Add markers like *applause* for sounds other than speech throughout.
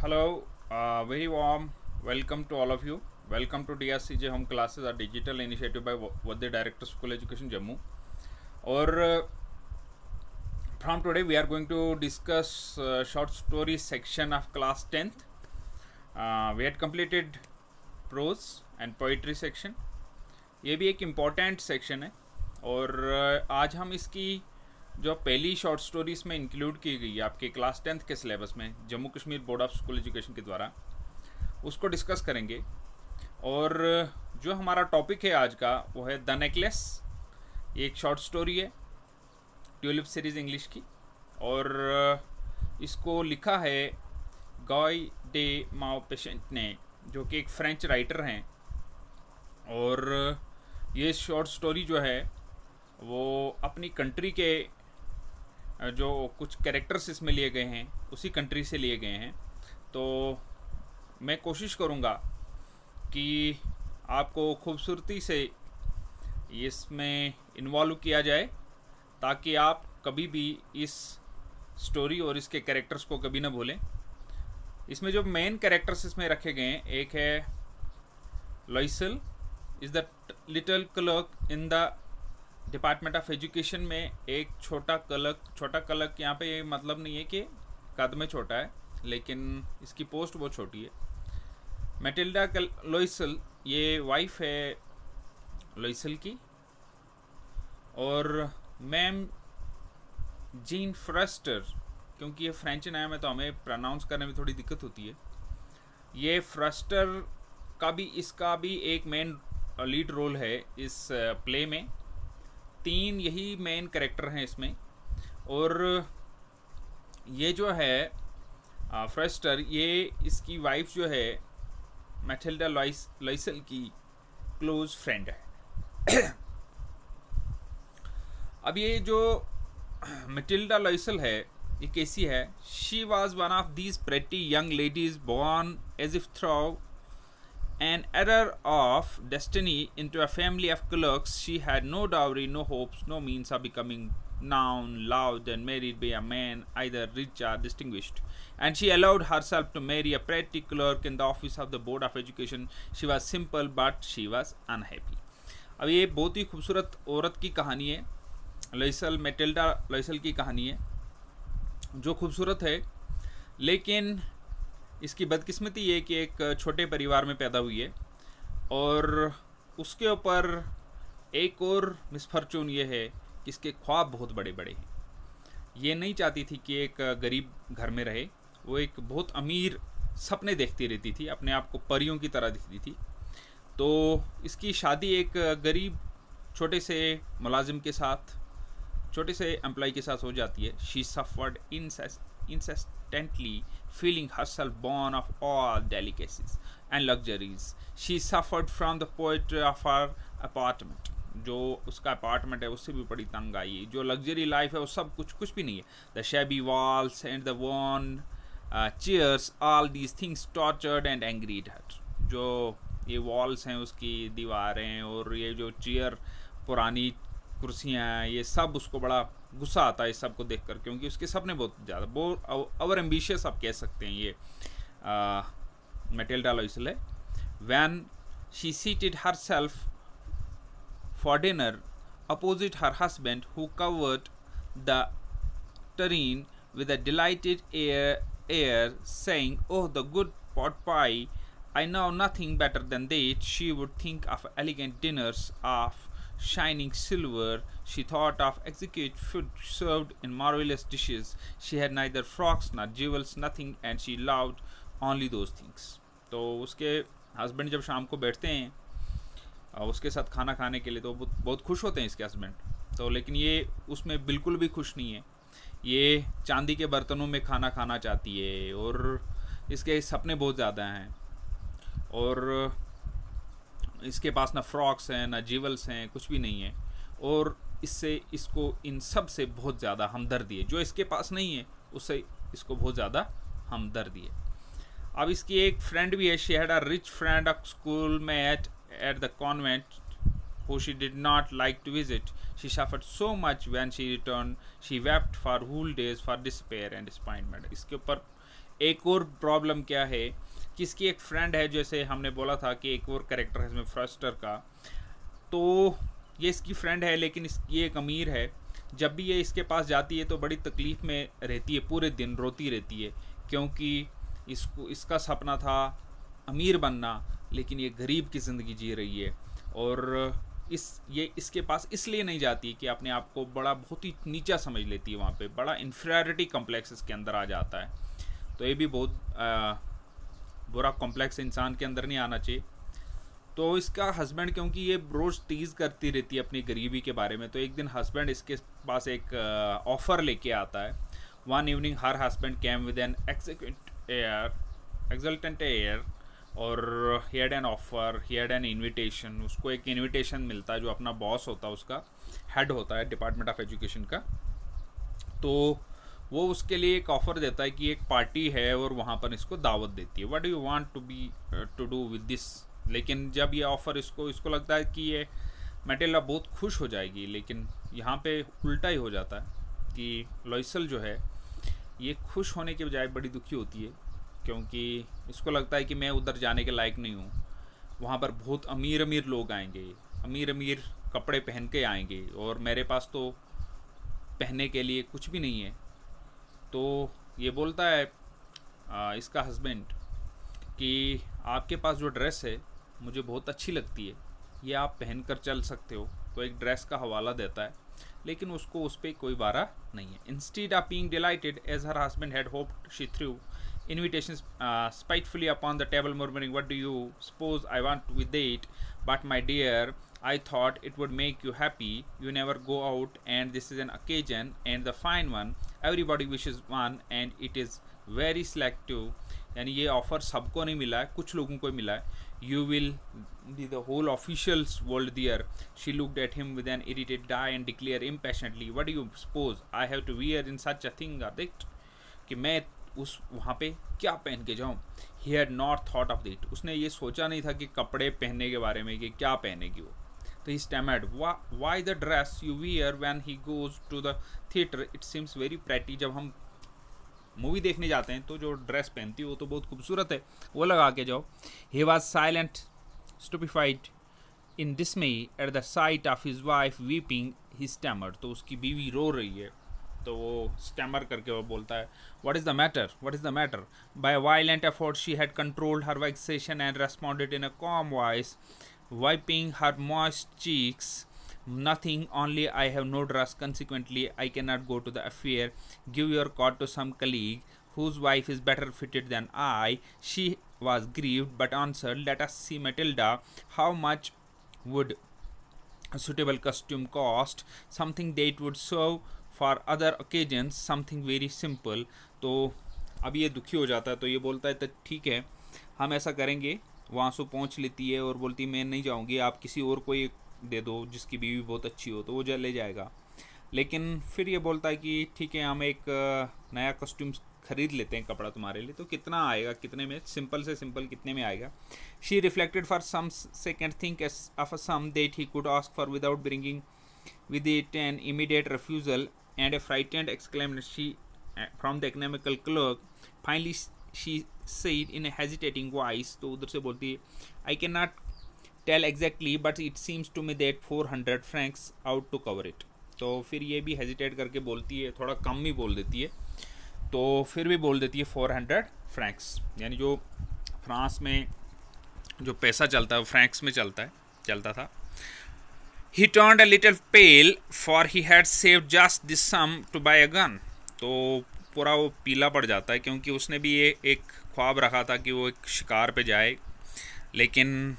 Hello very warm welcome to all of you welcome to D R C J home classes are digital initiative by way director school education Jammu और from today we are going to discuss short story section of class tenth we had completed prose and poetry section ये भी एक important section है। और आज हम इसकी जो पहली शॉर्ट स्टोरी इसमें इंक्लूड की गई है, आपके क्लास टेंथ के सिलेबस में, Jammu Kashmir board of school education के द्वारा, उसको डिस्कस करेंगे। और, जो हमारा टॉपिक है आज का, वो है द नेकलेस ये एक शॉर्ट स्टोरी है ट्यूलिप सीरीज़ इंग्लिश की। और, इसको लिखा है गॉय डे माओ पेशेंट ने जो कि एक फ्रेंच राइटर हैं। और, ये शॉर्ट स्टोरी जो है, वो अपनी कंट्री के जो कुछ कैरेक्टर्स इसमें लिए गए हैं, उसी कंट्री से लिए गए हैं। तो मैं कोशिश करूँगा कि आपको खूबसूरती से इसमें इन्वॉल्व किया जाए, ताकि आप कभी भी इस स्टोरी और इसके कैरेक्टर्स को कभी ना भूलें। इसमें जो मेन कैरेक्टर्स इसमें रखे गए हैं, एक है Loisel is the little clerk in the department of education में एक छोटा कलक छोटा कलक यहाँ पे ये मतलब नहीं है कि कद में छोटा है, लेकिन इसकी पोस्ट बहुत छोटी है। मेटिल्डा लोइसल ये वाइफ है लोइसल की। और मैम जीन फ्रस्टर क्योंकि ये फ्रेंच नाम है तो हमें प्रोनाउंस करने में थोड़ी दिक्कत होती है। ये फ्रस्टर का भी, इसका भी एक मेन लीड रोल है इस प्ले में। तीन यही मेन करेक्टर हैं इसमें। और ये जो है फ्रेस्टर ये इसकी वाइफ जो है मैथिल्डा लॉइस लॉइसल की क्लोज फ्रेंड है। *clears throat* अब ये जो मटिल्डा लॉइसल है, ये कैसी है? She was one of these pretty young ladies born as if through an error of destiny into a family of clerks, she had no dowry, no hopes, no means of becoming known, loved, and married by a man either rich or distinguished. And she allowed herself to marry a petty clerk in the office of the Board of Education. She was simple, but she was unhappy. अब ये बहुत ही खूबसूरत औरत की कहानी है लइसल Matilda लइसल की कहानी है जो खूबसूरत है लेकिन इसकी बदकिस्मती ये कि एक छोटे परिवार में पैदा हुई है और उसके ऊपर एक और मिसफॉर्चून ये है कि इसके ख्वाब बहुत बड़े बड़े हैं। ये नहीं चाहती थी कि एक गरीब घर में रहे, वो एक बहुत अमीर सपने देखती रहती थी, अपने आप को परियों की तरह दिखती थी। तो इसकी शादी एक गरीब, छोटे से मुलाजिम के साथ, छोटे से एम्प्लॉय के साथ हो जाती है। She suffered incessantly feeling herself born of all delicacies and luxuries. She suffered from the poetry of her apartment. जो उसका अपार्टमेंट है, उससे भी बड़ी तंग आई जो लग्जरी लाइफ है, वो सब कुछ कुछ भी नहीं है the shabby walls and the worn chairs all these things tortured and angered her जो ये वॉल्स हैं, उसकी दीवारें और ये जो चेयर पुरानी कुर्सियाँ हैं, ये सब उसको बड़ा गुस्सा आता है सबको देख कर क्योंकि उसके सपने बहुत ज़्यादा बोर ओवर एम्बिशियस आप कह सकते हैं ये। मेटेल डालो इसलिए। When she seated herself for dinner opposite her husband who covered the tureen with a delighted air air saying oh the good pot pie I know nothing better than that she would think of elegant dinners of shining silver. She thought of exquisite food served in marvelous dishes. She had neither frocks nor jewels, nothing, and she loved only those things. तो उसके husband जब शाम को बैठते हैं उसके साथ खाना खाने के लिए तो बहुत खुश होते हैं इसके हस्बैंड तो लेकिन ये उसमें बिल्कुल भी खुश नहीं है ये चांदी के बर्तनों में खाना खाना चाहती है और इसके सपने बहुत ज़्यादा हैं और इसके पास ना फ्रॉक्स हैं, ना जीवल्स हैं, कुछ भी नहीं है और इससे इसको इन सबसे बहुत ज़्यादा हमदर्दी है जो इसके पास नहीं है उससे इसको बहुत ज़्यादा हमदर्दी है अब इसकी एक फ्रेंड भी है she had a rich friend of school में at the convent who she did not like to visit. She suffered so much when she returned. She wept for whole days for despair and disappointment. इसके ऊपर एक और problem क्या है कि इसकी एक फ्रेंड है जैसे हमने बोला था कि एक और करेक्टर है इसमें फ्रस्टर का। तो ये इसकी फ्रेंड है लेकिन इस ये एक अमीर है। जब भी ये इसके पास जाती है तो बड़ी तकलीफ़ में रहती है पूरे दिन रोती रहती है क्योंकि इसको इसका सपना था अमीर बनना लेकिन ये गरीब की ज़िंदगी जी रही है। और इस ये इसके पास इसलिए नहीं जाती कि अपने आप को बड़ा बहुत ही नीचा समझ लेती है वहाँ पे बड़ा इन्फ्रियरिटी कम्प्लेक्स इसके अंदर आ जाता है। तो ये भी बहुत आ, बुरा कॉम्प्लेक्स इंसान के अंदर नहीं आना चाहिए। तो इसका हस्बैंड क्योंकि ये रोज़ टीज़ करती रहती है अपनी गरीबी के बारे में तो एक दिन हस्बैंड इसके पास एक ऑफ़र लेके आता है। One evening her husband came with an execute air exultant air और had an offer had an invitation उसको एक इनविटेशन मिलता है, जो अपना बॉस होता है, उसका हेड होता है डिपार्टमेंट ऑफ़ एजुकेशन का। तो वो उसके लिए एक ऑफ़र देता है कि एक पार्टी है और वहाँ पर इसको दावत देती है। What you want to be to do with this लेकिन जब ये ऑफ़र इसको इसको लगता है कि ये मेटेला बहुत खुश हो जाएगी, लेकिन यहाँ पे उल्टा ही हो जाता है कि लॉइसल जो है, ये खुश होने के बजाय बड़ी दुखी होती है, क्योंकि इसको लगता है कि मैं उधर जाने के लायक नहीं हूँ। वहाँ पर बहुत अमीर अमीर लोग आएँगे अमीर अमीर कपड़े पहन के आएँगे और मेरे पास तो पहनने के लिए कुछ भी नहीं है। तो ये बोलता है आ, इसका हस्बैंड कि आपके पास जो ड्रेस है मुझे बहुत अच्छी लगती है। ये आप पहन कर चल सकते हो। तो एक ड्रेस का हवाला देता है लेकिन उसको उस पर कोई बारा नहीं है। इंस्टीड आप being delighted as her husband had hope she threw invitation spitefully upon the table murmuring what do you suppose I want to with it but my dear I thought it would make you happy you never go out and this is an occasion and the fine one everybody wishes one and it is very selective यानी ये offer सबको नहीं मिला है, कुछ लोगों को मिला है। You will the the whole officials world there she looked at him with an irritated eye and declared इम impatiently what you suppose I have to wear in such a thing are that कि मैं उस वहाँ पे क्या पहन के जाऊँ? He had not thought of that उसने ये सोचा नहीं था कि कपड़े पहनने के बारे में कि क्या पहनेगी वो। तो he stammered why the dress you wear when he goes to the theatre it seems very pretty जब हम मूवी देखने जाते हैं तो जो ड्रेस पहनती हो तो बहुत खूबसूरत है। वो लगा के जाओ। He was silent stupefied in dismay at the sight of his wife weeping he stammered तो उसकी बीवी रो रही है। तो वो स्टैमर करके वो बोलता है what is the matter what is the matter by violent effort she had controlled her vexation and responded in a calm voice wiping her moist cheeks. Nothing, only I have no dress. Consequently, I cannot go to the affair. Give your card to some colleague whose wife is better fitted than I. She was grieved but answered, Let us see, Matilda, how much would a suitable costume cost? Something that would serve for other occasions something very simple तो अब ये दुखी हो जाता है तो ये बोलता है तो ठीक है हम ऐसा करेंगे वहाँ से पहुँच लेती है और बोलती मैं नहीं जाऊँगी आप किसी और को ये दे दो जिसकी बीवी बहुत अच्छी हो। तो वो ले जाएगा। लेकिन फिर ये बोलता है कि ठीक है हम एक नया कस्ट्यूम खरीद लेते हैं कपड़ा तुम्हारे लिए। तो कितना आएगा कितने में? सिंपल से सिंपल कितने में आएगा? She reflected for some second think of some that he could ask for without bringing with an immediate refusal and a frightened exclaimed she uh, from the economical clerk. Finally, said in a hesitating voice, तो उधर से बोलती है I cannot tell exactly, but it seems to me that 400 francs out to cover it. तो फिर ये भी hesitate करके बोलती है थोड़ा कम ही बोल देती है। तो फिर भी बोल देती है 400 फ्रैंक्स यानी जो फ्रांस में जो पैसा चलता है फ्रैंक्स में चलता है चलता था। He turn a little pale for he had save just this sum to buy a gun तो पूरा वो पीला पड़ जाता है क्योंकि उसने भी ये एक ख्वाब रखा था कि वो एक शिकार पे जाए लेकिन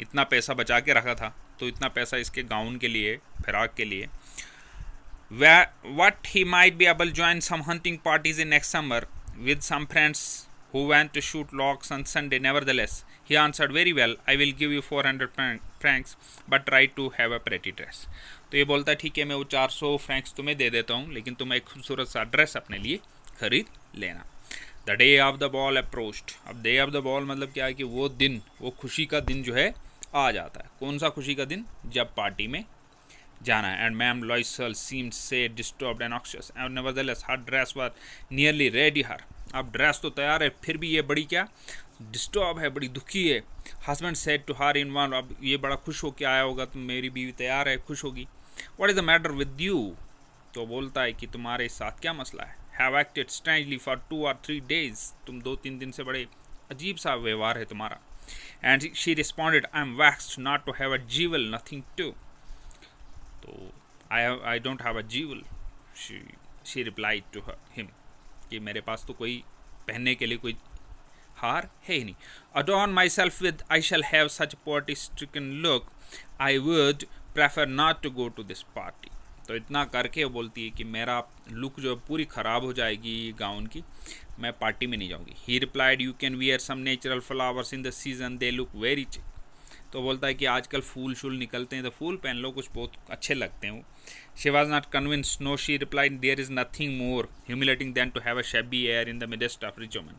इतना पैसा बचा के रखा था तो इतना पैसा इसके गाउन के लिए फिराक के लिए what he might be able join some hunting parties in next summer with some friends who went to shoot logs on Sunday. Nevertheless, he answered, Very well, I will give you 400 francs, but try to have a pretty dress. तो ये बोलता है, ठीक है, मैं वो 400 Franks तुम्हें दे देता हूँ, लेकिन तुम एक खूबसूरत सा ड्रेस अपने लिए खरीद लेना. The day of the ball approached अब डे ऑफ़ द बॉल मतलब क्या है कि वो दिन, वो खुशी का दिन जो है, आ जाता है। कौन सा खुशी का दिन? जब पार्टी में जाना है। And ma'am Loisel seem sad disturb and anxious and nevertheless her dress were nearly ready her अब ड्रेस तो तैयार है, फिर भी ये बड़ी क्या? डिस्टर्ब है, बड़ी दुखी है। Husband said to her in one अब ये बड़ा खुश हो के आया होगा तो मेरी बीवी तैयार है, खुश होगी। What is the matter with you तो बोलता है कि तुम्हारे साथ क्या मसला है? Have acted strangely for two or three days तुम दो तीन दिन से बड़े अजीब सा व्यवहार है तुम्हारा। And she responded I am vexed not to have a jewel nothing to तो I I don't have a jewel she she reply to him कि मेरे पास तो कोई पहनने के लिए कोई हार है ही नहीं। Adorn myself with I shall have such poverty stricken look I would prefer not to go to this party तो इतना करके वो बोलती है कि मेरा लुक जो है पूरी ख़राब हो जाएगी गाउन की मैं पार्टी में नहीं जाऊँगी। He replied you can wear some natural flowers in the season they look very chic तो बोलता है कि आजकल फूल शूल निकलते हैं तो फूल पहन लो, कुछ बहुत अच्छे लगते हैं वो। She was not convince no she replied there is nothing more humiliating than to have a shabby air in the midst of rich women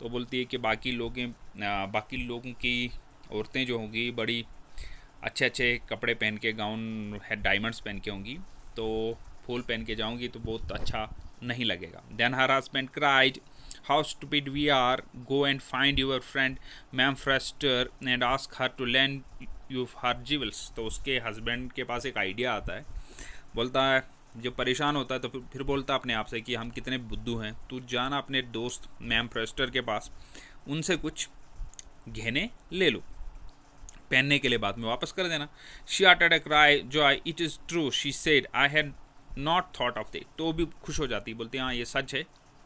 तो बोलती है कि बाकी लोगें बाकी लोगों की औरतें जो होंगी, बड़ी अच्छे अच्छे कपड़े पहन के गाउन है डायमंड्स पहन के होंगी तो फूल पहन के जाऊँगी तो बहुत अच्छा नहीं लगेगा। Then her husband cried how stupid we are go and find your friend ma'am Forestier and ask her to lend you her jewels तो उसके हस्बैंड के पास एक आइडिया आता है। बोलता है जो परेशान होता है तो फिर बोलता अपने आप से कि हम कितने बुद्धू हैं। तू जाना अपने दोस्त मैम फ्रेस्टर के पास, उनसे कुछ घेने ले लो। पहनने के लिए बाद में वापस कर देना। She आटेड cry joy I it is true she said I had not thought of that तो भी खुश हो जाती, बोलती हाँ ये सच है।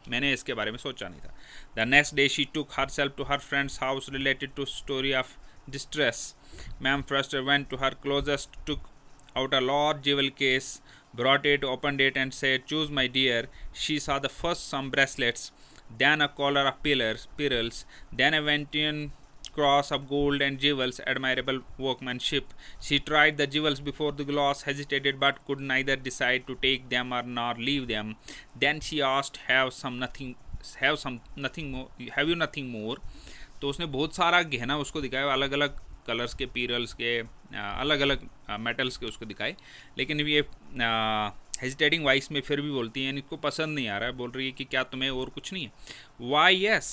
मैंने इसके बारे में सोचा नहीं था। The next day she took herself to her friend's house related to story of distress ma'am first went to her closest took out a large jewel case brought it open that and said choose my dear she saw the first some bracelets then a collar of pearl pearls then a Venetian cross of gold and jewels, admirable workmanship. She tried the jewels before the glass, hesitated, but could neither decide to take them or nor leave them. Then she asked, "Have some nothing? Have some nothing more? Have you nothing more?" तो उसने बहुत सारा गहना उसको दिखाया अलग अलग colours के पीरल्स के अलग अलग मेटल्स के उसको दिखाए लेकिन ये हेजिटेटिंग वाइस में फिर भी बोलती हैं इनको पसंद नहीं आ रहा है बोल रही है कि क्या तुम्हें और कुछ नहीं है why yes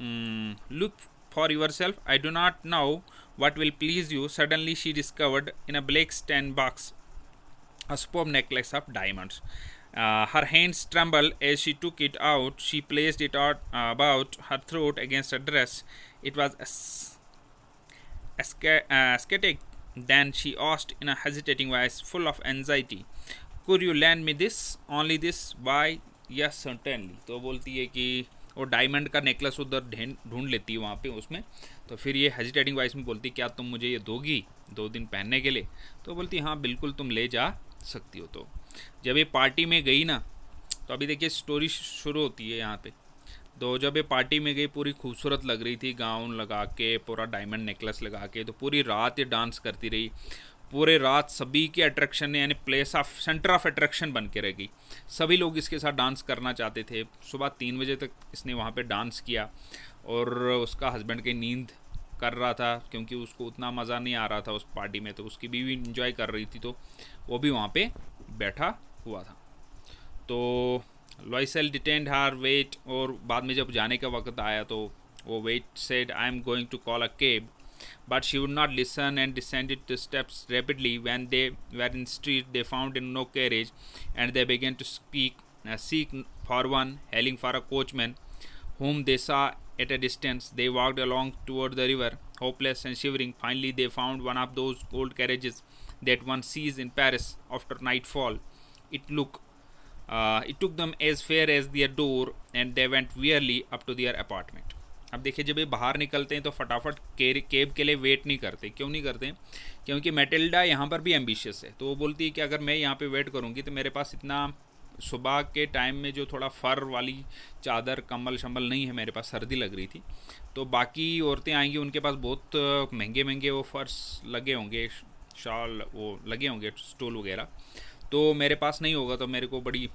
look for yourself. I do not know what will please you. Suddenly, she discovered in a black stand box a superb necklace of diamonds. Uh, her hands trembled as she took it out. She placed it out, uh, about her throat against her dress. It was ascetic. Then she asked in a hesitating voice, full of anxiety, "Could you lend me this? Only this? Why? Yes, certainly." तो बोलती है कि और diamond का necklace उधर ढूंढ लेती है वहाँ पे उसमें। तो फिर ये हेजिटेटिंग वाइस में बोलती क्या तुम मुझे ये दोगी दो दिन पहनने के लिए? तो बोलती हाँ बिल्कुल तुम ले जा सकती हो तो। जब ये पार्टी में गई ना तो अभी देखिए स्टोरी शुरू होती है यहाँ पे। तो जब ये पार्टी में गई, पूरी खूबसूरत लग रही थी, गाउन लगा के, पूरा डायमंड नेकलेस लगा के तो पूरी रात ये डांस करती रही। पूरे रात सभी के अट्रैक्शन यानी place of centre of attraction बन के रह गई। सभी लोग इसके साथ डांस करना चाहते थे। सुबह तीन बजे तक इसने वहाँ पे डांस किया और उसका हस्बैंड की नींद कर रहा था, क्योंकि उसको उतना मज़ा नहीं आ रहा था उस पार्टी में तो उसकी बीवी इंजॉय कर रही थी तो वो भी वहाँ पे बैठा हुआ था। तो लॉइसल डिटेंड हार वेट और बाद में जब जाने का वक्त आया तो वो wait said I am going to call a cab but she would not listen and descended the steps rapidly. When they were in the street, they found no carriage, and they began to speak, uh, seek for one, hailing for a coachman, whom they saw at a distance. They walked along toward the river, hopeless and shivering. Finally, they found one of those old carriages that one sees in Paris after nightfall. It looked uh, it took them as far as their door, and they went wearily up to their apartment. अब देखिए, जब ये बाहर निकलते हैं तो फटाफट cab के लिए वेट नहीं करते। क्यों नहीं करते? क्योंकि मेटिल्डा यहाँ पर भी एम्बिशियस है। तो वो बोलती है कि अगर मैं यहाँ पे वेट करूँगी तो मेरे पास इतना सुबह के टाइम में जो थोड़ा फर वाली चादर, कम्बल शम्बल नहीं है, मेरे पास सर्दी लग रही थी। तो बाकी औरतें आएँगी, उनके पास बहुत महँगे महँगे वो फर्स लगे होंगे, शॉल वो लगे होंगे, स्टोल वगैरह। तो मेरे पास नहीं होगा तो मेरे को बड़ी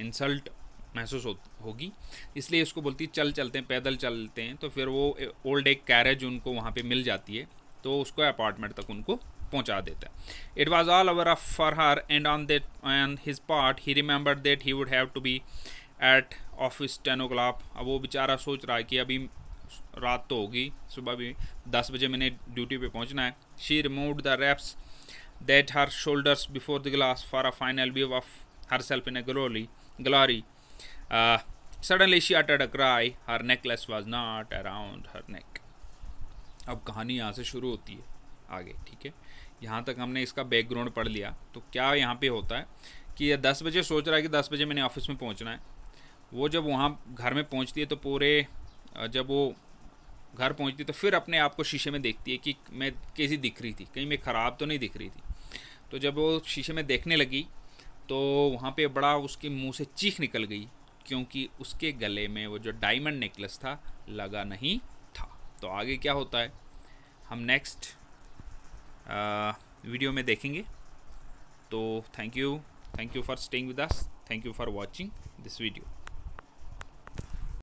इंसल्ट महसूस हो, होगी। इसलिए इसको बोलती चल चलते हैं पैदल चलते हैं। तो फिर वो ओल्ड एक कैरेज उनको वहाँ पे मिल जाती है तो उसको अपार्टमेंट तक उनको पहुँचा देता है। It was all over for her and on that and his part he remember that he would have to be at office ten o'clock वो बेचारा सोच रहा है कि अभी रात तो होगी सुबह भी दस बजे मैंने ड्यूटी पे पहुँचना है। She remove the wraps that her shoulders before the glass for a final view of herself in a glory glory suddenly she uttered a cry her necklace was not around her neck अब कहानी यहाँ से शुरू होती है आगे, ठीक है? यहाँ तक हमने इसका बैकग्राउंड पढ़ लिया। तो क्या यहाँ पे होता है कि ये दस बजे सोच रहा है कि दस बजे मैंने ऑफ़िस में पहुँचना है। वो जब वहाँ घर में पहुँचती है तो पूरे जब वो घर पहुँचती है तो फिर अपने आप को शीशे में देखती है कि मैं कैसी दिख रही थी। कहीं मैं ख़राब तो नहीं दिख रही थी। तो जब वो शीशे में देखने लगी तो वहाँ पे बड़ा उसके मुँह से चीख निकल गई। क्योंकि उसके गले में वो जो डायमंड नेकलेस था, लगा नहीं था। तो आगे क्या होता है? हम नेक्स्ट वीडियो में देखेंगे। तो thank you thank you for staying with us thank you for watching this video